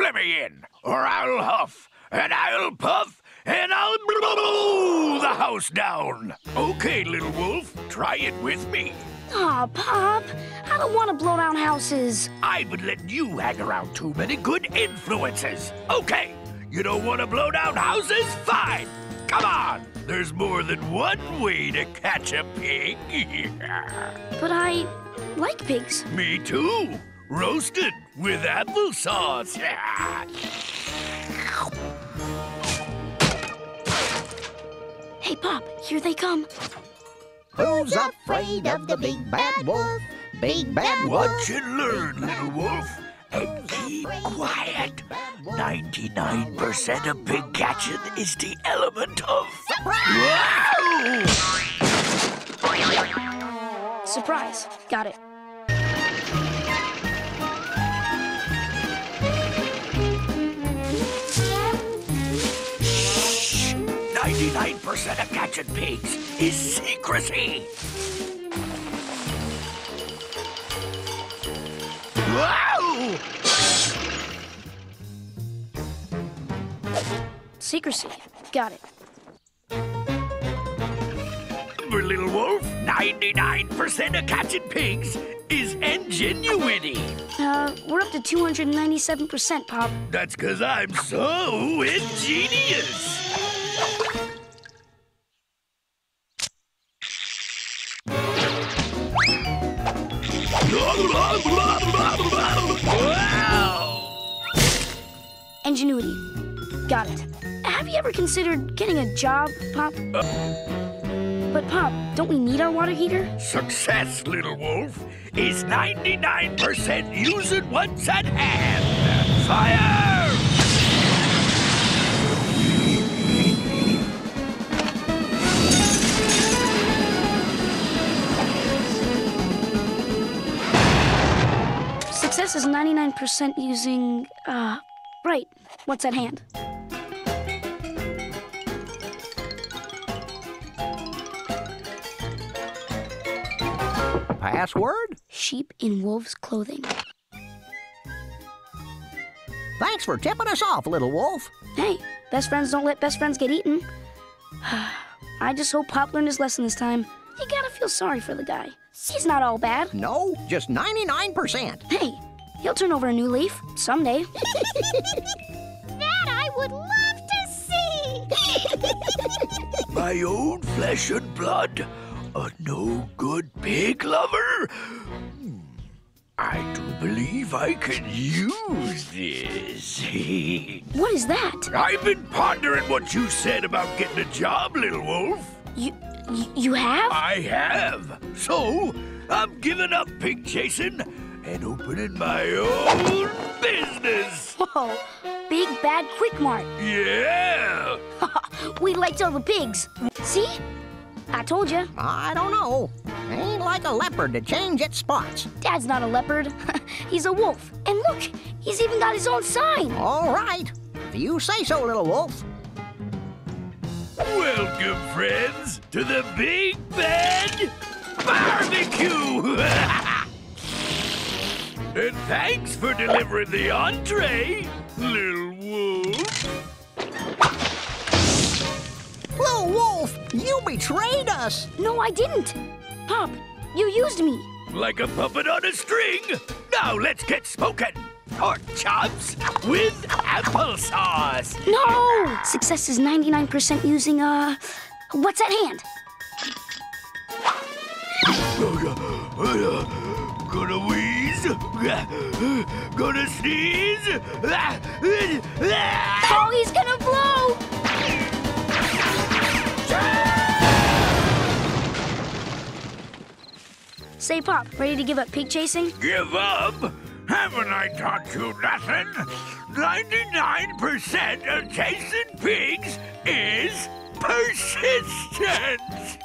let me in, or I'll huff, and I'll puff, and I'll blow the house down. Okay, little wolf, try it with me. Aw, Pop, I don't want to blow down houses. I've been letting you hang around too many good influences. Okay, you don't want to blow down houses? Fine. Come on. There's more than one way to catch a pig. But I like pigs. Me too. Roasted with applesauce. Hey, Pop, here they come. Who's afraid of the big bad wolf? Big bad wolf. Watch and learn, little wolf. And keep quiet. 99% of big catching is the element of. Wow! Surprise. Got it. 99% of catching pigs is secrecy. Wow! Secrecy. Got it. For little wolf, 99% of catching pigs is ingenuity. Uh, we're up to 297%, Pop. That's because I'm so ingenious. Ingenuity. Got it. Have you ever considered getting a job, Pop? But, Pop, don't we need our water heater? Success, little wolf, is 99% using what's at hand. Fire! Success is 99% using, uh, right. What's at hand? Password? Sheep in wolf's clothing. Thanks for tipping us off, little wolf. Hey, best friends don't let best friends get eaten. I just hope Pop learned his lesson this time. You gotta feel sorry for the guy. He's not all bad. No, just 99%. Hey, he'll turn over a new leaf someday. That I would love to see! My own flesh and blood, a no good pig lover? I do believe I can use this. What is that? I've been pondering what you said about getting a job, little wolf. You, you, you have? I have. So, I'm giving up pig chasing and opening my own business. Whoa, big bad quick mart. Yeah. We'd like to all the pigs. See? I told you. I don't know. Ain't like a leopard to change its spots. Dad's not a leopard. he's a wolf. And look, he's even got his own sign. All right. If you say so, little wolf. Welcome, friends, to the Big Bad Barbecue. and thanks for delivering the entree, little wolf. Little wolf, you betrayed us. No, I didn't. Pop, you used me. Like a puppet on a string. Now let's get smoking. Pork chops with applesauce. No! Success is 99% using, uh, what's at hand? Gonna wheeze. Gonna sneeze. Oh, he's gonna blow! Say, Pop, ready to give up pig chasing? Give up? Haven't I taught you nothing? 99% of chasing pigs is persistence.